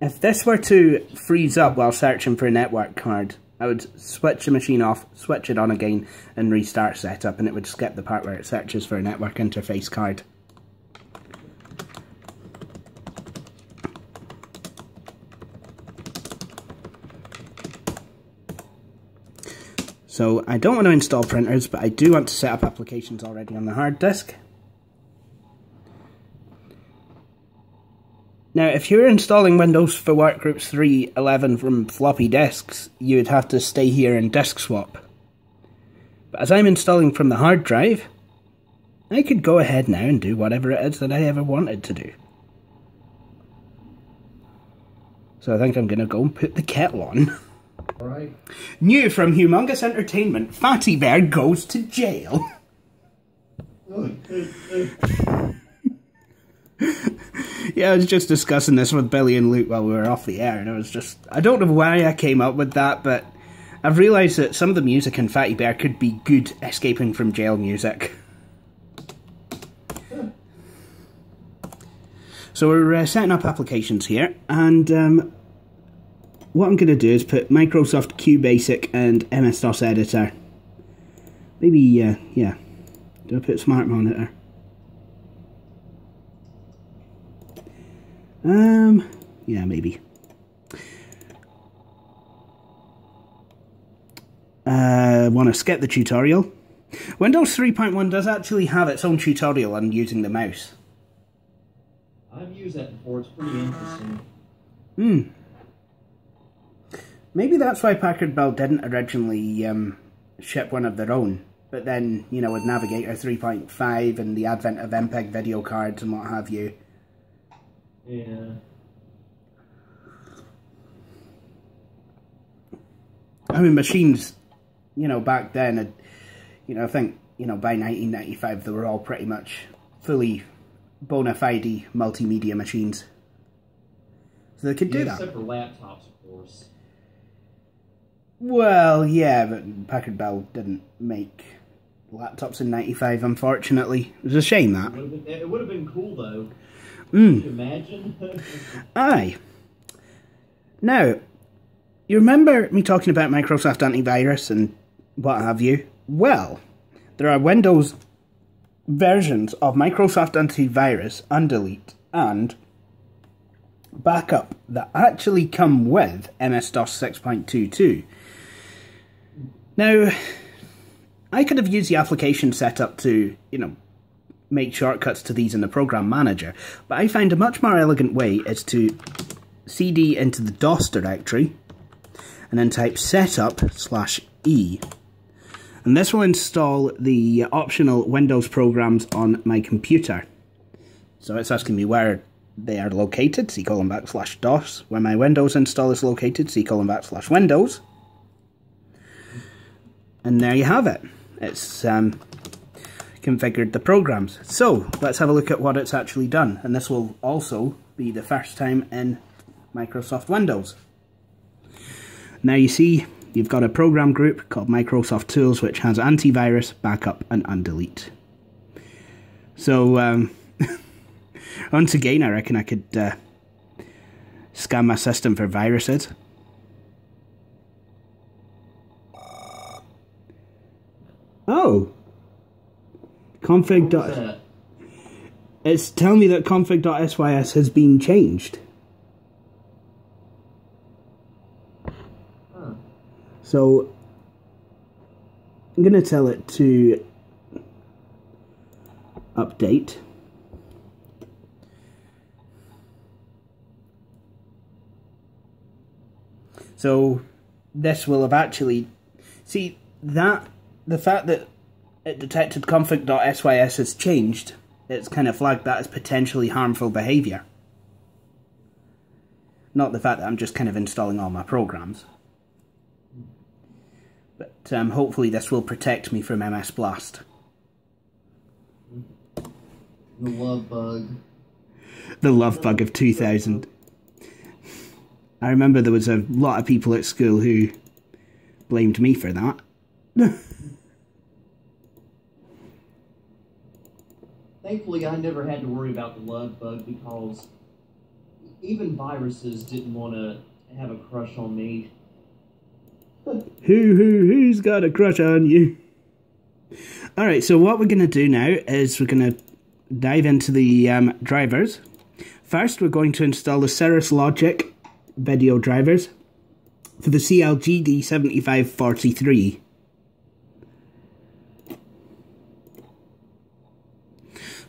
If this were to freeze up while searching for a network card, I would switch the machine off, switch it on again, and restart setup, and it would skip the part where it searches for a network interface card. So I don't want to install printers, but I do want to set up applications already on the hard disk. Now, if you're installing Windows for Workgroups 3.11 from floppy disks, you would have to stay here and disk swap. But as I'm installing from the hard drive, I could go ahead now and do whatever it is that I ever wanted to do. So I think I'm going to go and put the kettle on. *laughs* Right. New from Humongous Entertainment, Fatty Bear goes to jail. *laughs* yeah, I was just discussing this with Billy and Luke while we were off the air, and I was just, I don't know why I came up with that, but I've realised that some of the music in Fatty Bear could be good escaping from jail music. So we're uh, setting up applications here, and um, what I'm going to do is put Microsoft QBasic and MS-DOS Editor. Maybe, uh, yeah, do I put Smart Monitor? Um, yeah, maybe. Uh, want to skip the tutorial. Windows 3.1 does actually have its own tutorial on using the mouse. I've used that before. It's pretty interesting. Hmm. Maybe that's why Packard Bell didn't originally um, ship one of their own. But then, you know, with Navigator 3.5 and the advent of MPEG video cards and what have you. Yeah. I mean, machines you know, back then, you know, I think, you know, by 1995, they were all pretty much fully bona fide multimedia machines. So they could do Yeah, that. Except for laptops, of course. Well, yeah, but Packard Bell didn't make laptops in 95, unfortunately. It was a shame that. It would have been, been cool, though. Mm. Imagine? *laughs* Aye. Now, you remember me talking about Microsoft antivirus and what have you? Well, there are Windows versions of Microsoft antivirus, Undelete, and backup that actually come with MS-DOS 6.22. Now, I could have used the application setup to, you know, make shortcuts to these in the program manager, but I find a much more elegant way is to cd into the DOS directory and then type setup slash e. And this will install the optional Windows programs on my computer. So it's asking me where they are located, c colon backslash DOS. Where my Windows install is located, c colon backslash Windows. And there you have it. It's um, configured the programs. So let's have a look at what it's actually done. And this will also be the first time in Microsoft Windows. Now you see you've got a program group called Microsoft Tools which has antivirus, backup and undelete. So um, *laughs* once again I reckon I could uh, scan my system for viruses. Oh! Config. That? It's telling me that config.sys has been changed. Huh. So I'm going to tell it to update. So this will have actually see that the fact that it detected config.sys has changed, it's kind of flagged that as potentially harmful behavior. Not the fact that I'm just kind of installing all my programs. But um, hopefully this will protect me from MS Blast. The love bug. The love bug of 2000. I remember there was a lot of people at school who blamed me for that. *laughs* Thankfully, I never had to worry about the love bug because even viruses didn't want to have a crush on me. Who, who, who's got a crush on you? Alright, so what we're going to do now is we're going to dive into the um, drivers. First, we're going to install the Cirrus Logic video drivers for the CLGD7543.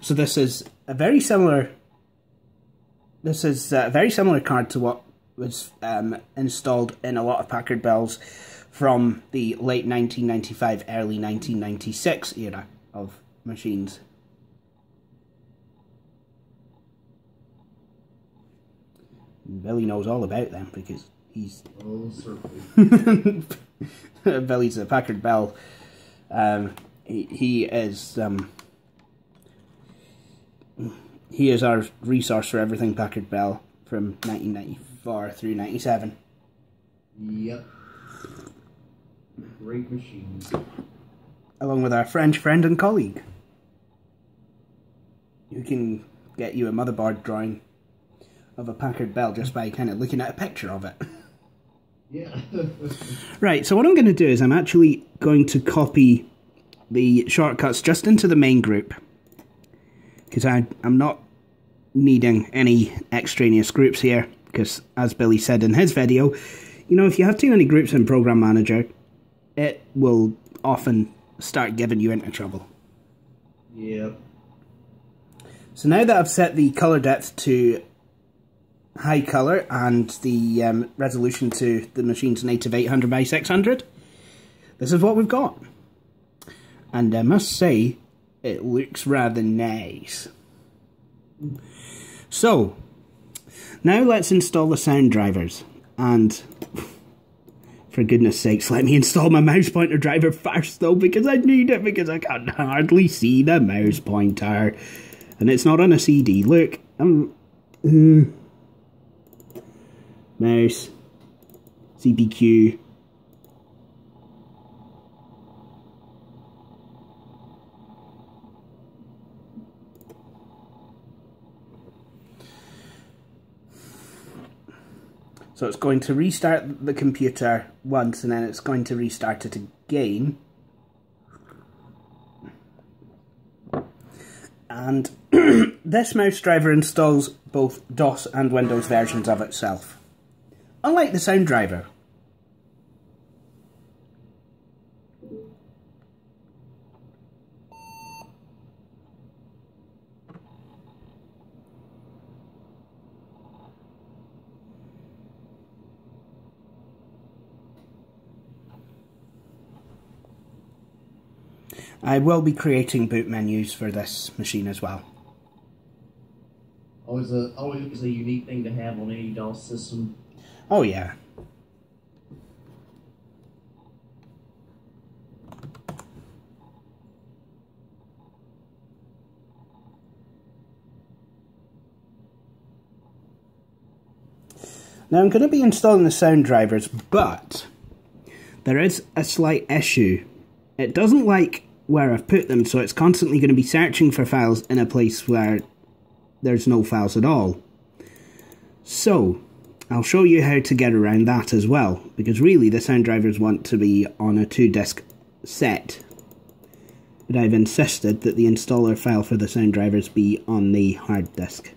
So this is a very similar. This is a very similar card to what was um, installed in a lot of Packard Bells from the late 1995, early 1996 era of machines. Billy knows all about them because he's Oh. *laughs* Billy's a Packard Bell. Um, he, he is um, he is our resource for everything Packard Bell from 1994 through 97. Yep. Great machines. along with our French friend and colleague, who can get you a motherboard drawing of a Packard Bell just by kind of looking at a picture of it. *laughs* Yeah. *laughs* Right, so what I'm going to do is I'm actually going to copy the shortcuts just into the main group. Because I'm not needing any extraneous groups here. Because, as Billy said in his video, you know, if you have too many groups in Program Manager, it will often start giving you into trouble. yep. So now that I've set the color depth to high color and the um, resolution to the machine's native 800 by 600, this is what we've got. And I must say, it looks rather nice. So, now let's install the sound drivers. And For goodness sakes, let me install my mouse pointer driver first though, because I need it, because I can hardly see the mouse pointer. And it's not on a CD. Look, I'm... Uh, mouse. CPQ. So it's going to restart the computer once and then it's going to restart it again. And *clears throat* this mouse driver installs both DOS and Windows versions of itself. Unlike the sound driver, I will be creating boot menus for this machine as well. Always a always a unique thing to have on any DOS system. Oh yeah. Now I'm going to be installing the sound drivers, but there is a slight issue. It doesn't like where I've put them, so it's constantly going to be searching for files in a place where there's no files at all. So, I'll show you how to get around that as well, because really the sound drivers want to be on a two disk set. But I've insisted that the installer file for the sound drivers be on the hard disk.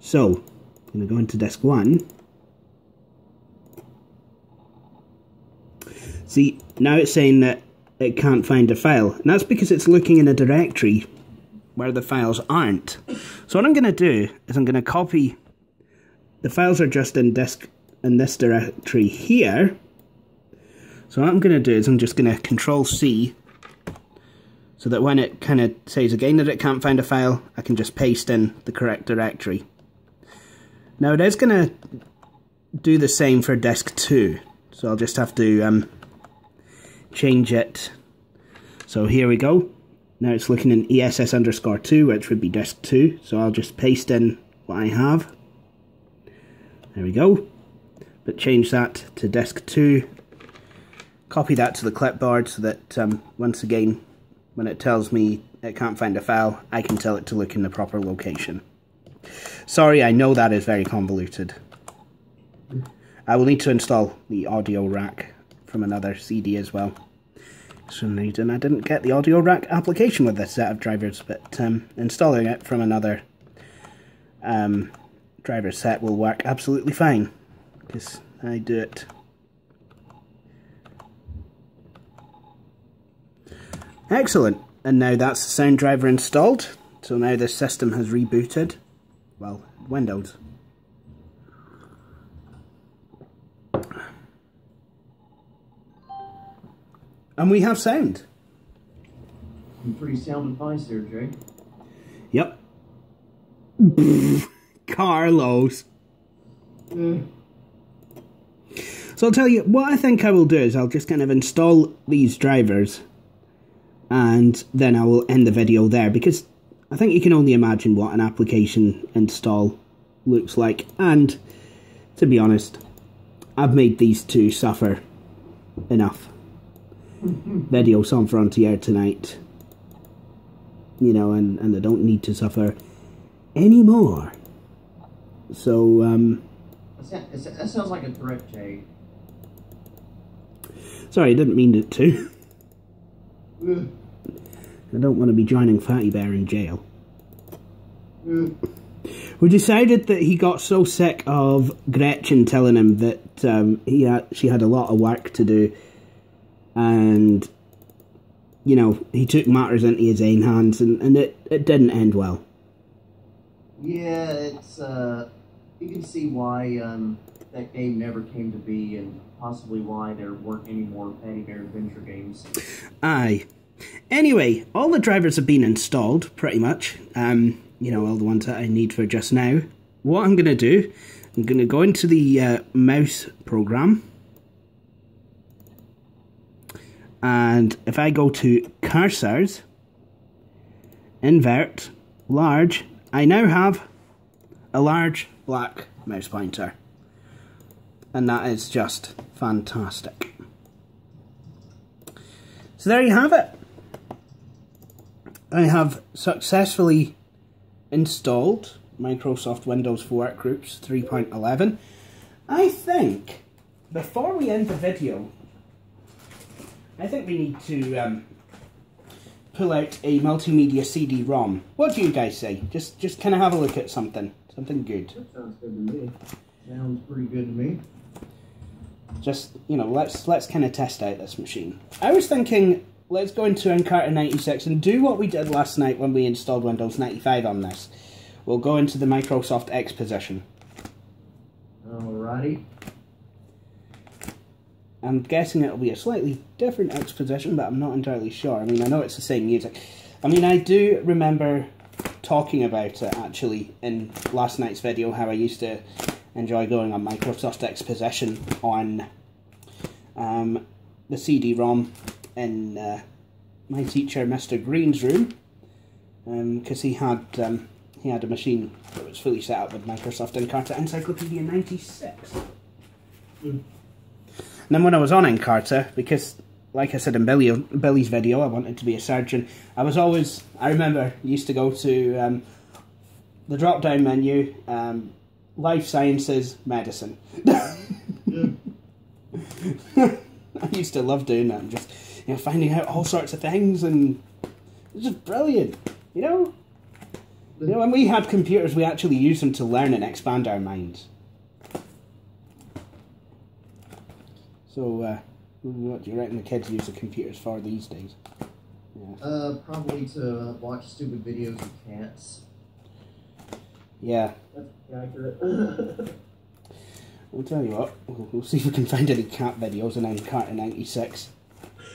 So, I'm going to go into disk 1. See, now it's saying that it can't find a file. And that's because it's looking in a directory where the files aren't. So what I'm going to do is I'm going to copy, the files are just in disk in this directory here. So what I'm going to do is I'm just going to control C so that when it kind of says again that it can't find a file, I can just paste in the correct directory. Now it is going to do the same for disk 2, so I'll just have to um, change it. So here we go. Now it's looking in ESS underscore 2, which would be disk 2. So I'll just paste in what I have. There we go. But change that to disk 2. Copy that to the clipboard so that um, once again, when it tells me it can't find a file, I can tell it to look in the proper location. Sorry, I know that is very convoluted. I will need to install the audio rack from another CD as well. Some reason I didn't get the audio rack application with this set of drivers, but um, installing it from another um, driver set will work absolutely fine, because I do it. Excellent, and now that's the sound driver installed, so now the system has rebooted, well, Windows. And we have sound. Pretty sound advice there, Jay. Yep. *laughs* Carlos. Mm. So I'll tell you, what I think I will do is I'll just kind of install these drivers and then I will end the video there because I think you can only imagine what an application install looks like and to be honest, I've made these two suffer enough. Video Sans Frontier tonight. You know, and, and I don't need to suffer anymore. So, um... That sounds like a threat, Jay. Sorry, I didn't mean it to. *laughs* I don't want to be joining Fatty Bear in jail. *laughs* We decided that he got so sick of Gretchen telling him that um, he had, she had a lot of work to do and you know he took matters into his own hands, and, and it it didn't end well. Yeah, it's uh, you can see why um, that game never came to be, and possibly why there weren't any more Fatty Bear Adventure games. Aye. Anyway, all the drivers have been installed, pretty much. Um, you know, all the ones that I need for just now. What I'm going to do, I'm going to go into the uh, mouse program And if I go to cursors, invert, large, I now have a large black mouse pointer. And that is just fantastic. So there you have it. I have successfully installed Microsoft Windows for Workgroups 3.11. I think, before we end the video, I think we need to um, pull out a multimedia CD-ROM. What do you guys say? Just just kind of have a look at something, something good. That sounds good to me. Sounds pretty good to me. Just you know, let's let's kind of test out this machine. I was thinking, let's go into Encarta 96 and do what we did last night when we installed Windows 95 on this. We'll go into the Microsoft Exposition. Alrighty. I'm guessing it'll be a slightly different exposition, but I'm not entirely sure. I mean, I know it's the same music. I mean, I do remember talking about it, actually, in last night's video, how I used to enjoy going on Microsoft Exposition on um, the CD-ROM in uh, my teacher, Mr. Green's room, because um, he had um, he had a machine that was fully set up with Microsoft Encarta Encyclopedia 96. Mm. And then when I was on Encarta, because like I said in Billy, Billy's video, I wanted to be a surgeon. I was always, I remember, used to go to um, the drop down menu, um, life sciences, medicine. *laughs* I used to love doing that and just, you know, finding out all sorts of things and it's just brilliant, you know? You know, when we had computers, we actually used them to learn and expand our minds. So, uh, what do you reckon the kids use the computers for these days? Yeah. Uh, probably to watch stupid videos of cats. Yeah. That's accurate. *laughs* I'll tell you what, we'll, we'll, see if we can find any cat videos in Encarta 96.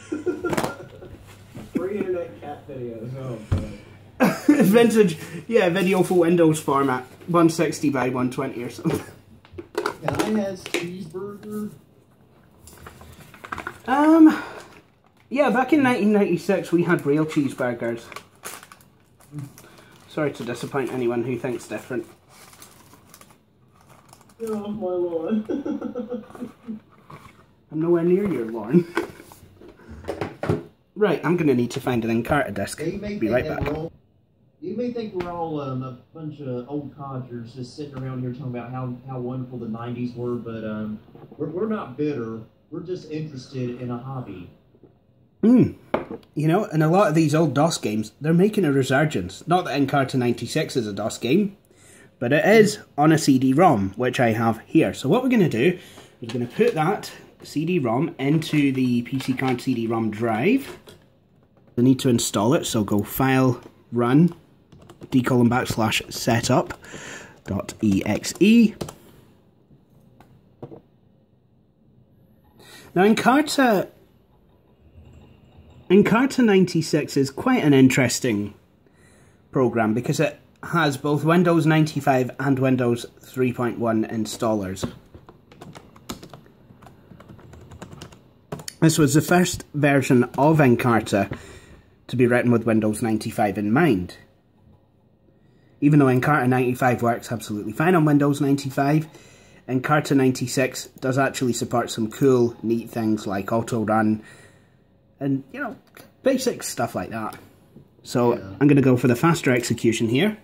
Free internet cat videos, oh. *laughs* Vintage, yeah, video for Windows format, 160 by 120 or something. Can I have cheeseburger? Um, yeah, back in 1996 we had real cheeseburgers. Sorry to disappoint anyone who thinks different. Oh, my lord. *laughs* I'm nowhere near your lawn. right, I'm going to need to find an Encarta disc. Be right back. All, you may think we're all um, a bunch of old codgers just sitting around here talking about how, how wonderful the 90s were, but um, we're, we're not bitter. We're just interested in a hobby. Hmm. You know, in a lot of these old DOS games, they're making a resurgence. Not that Encarta 96 is a DOS game, but it is on a CD-ROM, which I have here. So what we're going to do is we're going to put that CD-ROM into the PC card CD-ROM drive. I need to install it, so go File, Run, D colon backslash setup dot exe. Now, Encarta, Encarta 96 is quite an interesting program because it has both Windows 95 and Windows 3.1 installers. This was the first version of Encarta to be written with Windows 95 in mind. Even though Encarta 95 works absolutely fine on Windows 95, Encarta 96 does actually support some cool, neat things like auto run and, you know, basic stuff like that. So yeah. I'm going to go for the faster execution here.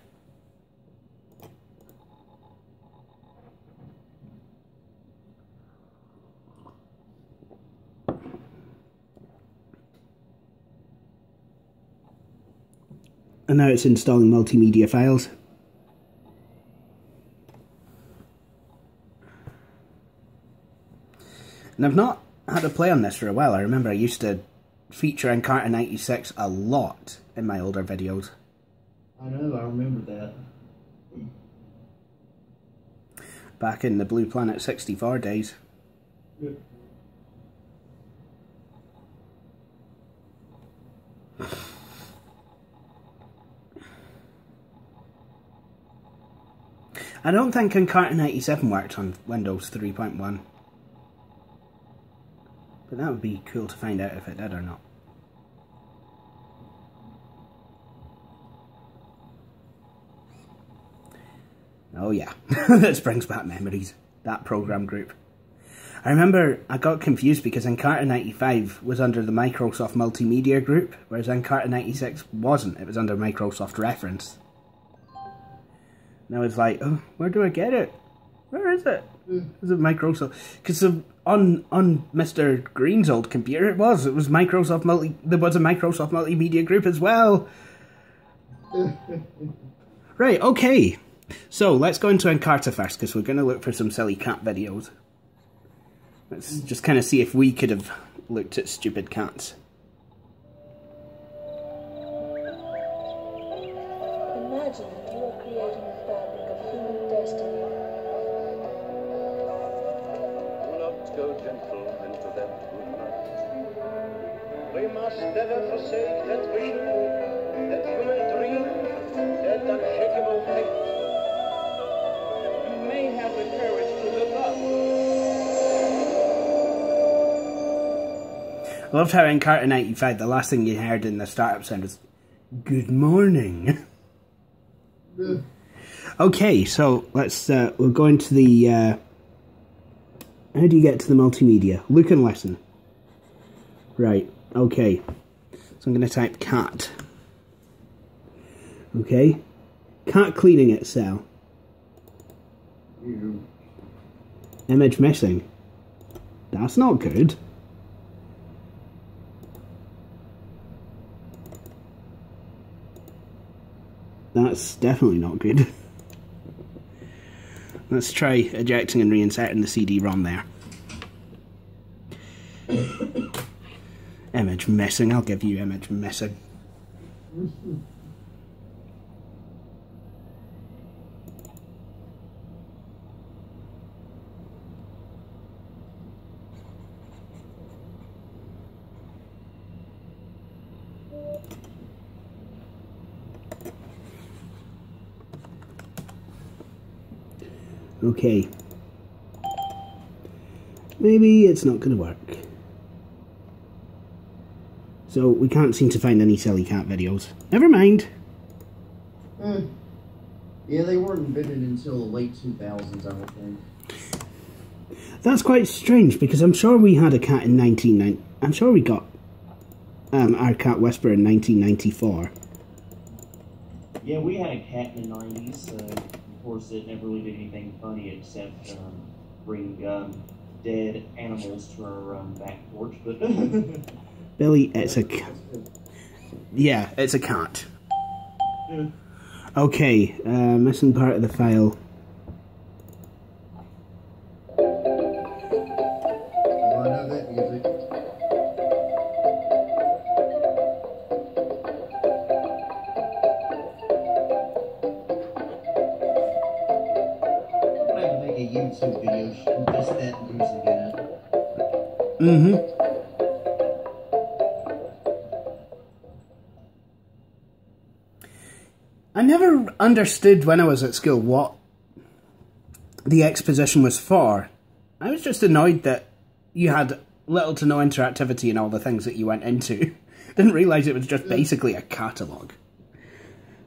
And now it's installing multimedia files. And I've not had to play on this for a while. I remember I used to feature Encarta 96 a lot in my older videos. I know, I remember that. Back in the Blue Planet 64 days. Yep. *sighs* I don't think Encarta 97 worked on Windows 3.1. But that would be cool to find out if it did or not. Oh yeah, *laughs* this brings back memories. That program group. I remember I got confused because Encarta 95 was under the Microsoft Multimedia Group, whereas Encarta 96 wasn't. It was under Microsoft Reference. And I was like, oh, where do I get it? Where is it? Hmm. Is it Microsoft? Because on on Mr. Green's old computer, it was. It was Microsoft Multi. There was a Microsoft Multimedia Group as well. *laughs* right. Okay. So let's go into Encarta first because we're going to look for some silly cat videos. Let's just kind of see if we could have looked at stupid cats. I loved how Encarta 95, the last thing you heard in the startup sound was, Good morning. *laughs* okay, so let's, uh, we'll go into the, uh, how do you get to the multimedia? Look and listen. Right, okay. So I'm going to type cat. Okay. Cat cleaning itself. Image missing. That's not good. That's definitely not good. Let's try ejecting and reinserting the CD-ROM there. image missing, I'll give you image missing. Okay. Maybe it's not going to work. So we can't seem to find any silly cat videos. Never mind. Eh. Yeah, they weren't invented until the late 2000s, I would think. That's quite strange because I'm sure we had a cat in 1990. I'm sure we got um, our cat Whisper in 1994. Yeah, we had a cat in the 90s, so of course it never really did anything funny except um, bring um, dead animals to our um, back porch, but. *laughs* Billy, it's a cat. Yeah, it's a cat. Yeah. Okay, uh, missing part of the file. Understood when I was at school what the exposition was for. I was just annoyed that you had little to no interactivity in all the things that you went into. *laughs* Didn't realise it was just basically a catalogue.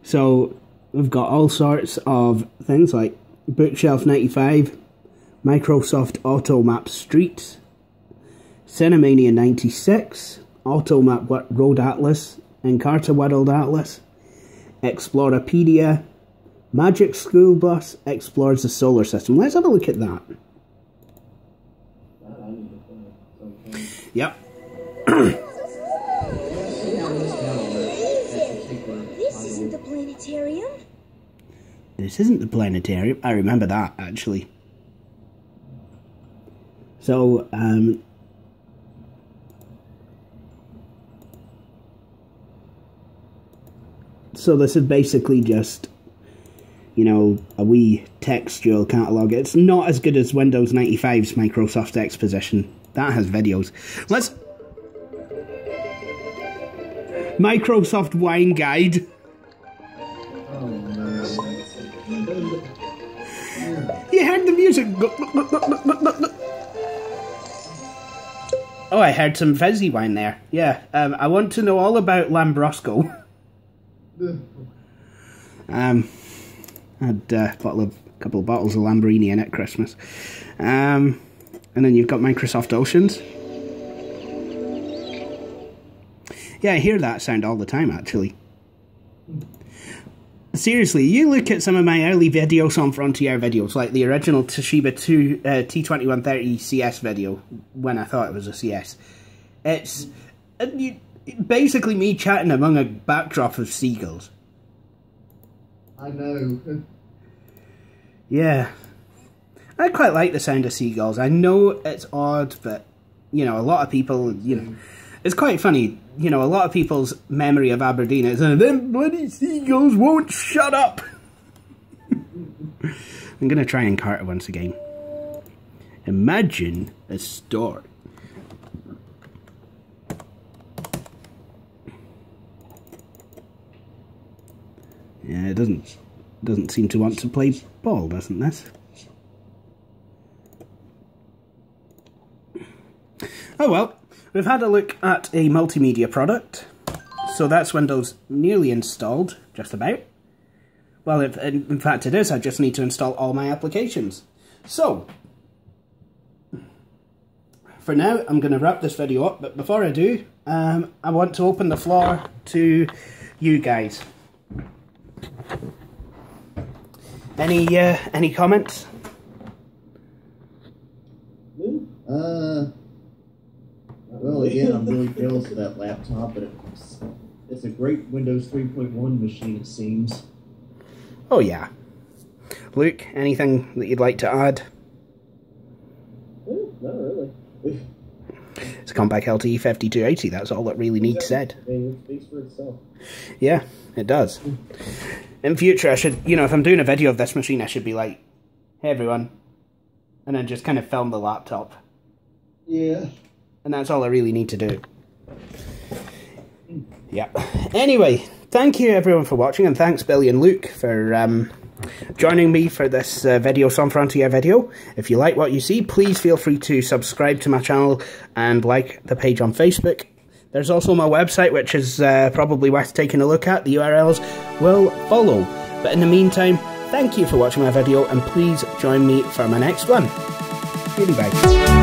So we've got all sorts of things like Bookshelf 95, Microsoft Automap Streets, Cinemania 96, Automap Road Atlas, Encarta World Atlas, Explorapedia, Magic School Bus explores the solar system. Let's have a look at that. That I need to play. Okay. Yep. Let's see how this down on that, that particular This title. isn't the planetarium. This isn't the planetarium. I remember that actually. So, um, so this is basically just, you know, a wee textual catalog. It's not as good as Windows 95's Microsoft Exposition. That has videos. Let's. Microsoft Wine Guide. Oh. You heard the music. Oh, I heard some fizzy wine there. Yeah, um, I want to know all about Lambrusco. *laughs* um, had uh, a bottle of, a couple of bottles of Lamborghini in at Christmas. Um, and then you've got Microsoft Oceans. Yeah, I hear that sound all the time, actually. Seriously, you look at some of my early videos on Frontier videos, like the original Toshiba 2, uh, T2130 CS video, when I thought it was a CS. It's uh, you, basically me chatting among a backdrop of seagulls. I know. Yeah. I quite like the sound of seagulls. I know it's odd, but, you know, a lot of people, you know, mm. it's quite funny. You know, a lot of people's memory of Aberdeen is, and them bloody seagulls won't shut up. *laughs* I'm going to try Encarta once again. Imagine a story. Yeah, it doesn't doesn't seem to want to play ball, doesn't this? Oh well, we've had a look at a multimedia product. So that's Windows nearly installed, just about. Well, if, in fact it is, I just need to install all my applications. So, for now, I'm going to wrap this video up, but before I do, um, I want to open the floor to you guys. Any uh, any comments? Uh, well, again, I'm really jealous of that laptop, but it's, it's a great Windows 3.1 machine, it seems. Oh yeah. Luke, anything that you'd like to add? Oh, not really. *laughs* It's a Compaq LTE 5280, that's all that really needs said. It speaks for itself. Yeah, it does. In future, I should, you know, if I'm doing a video of this machine, I should be like, hey everyone, and then just kind of film the laptop. Yeah. And that's all I really need to do. Yeah. Anyway, thank you everyone for watching, and thanks Billy and Luke for um, joining me for this uh, video Some Frontier video. If you like what you see, please feel free to subscribe to my channel and like the page on Facebook. There's also my website, which is uh, probably worth taking a look at. The URLs will follow. But in the meantime, thank you for watching my video, and please join me for my next one. Goodbye.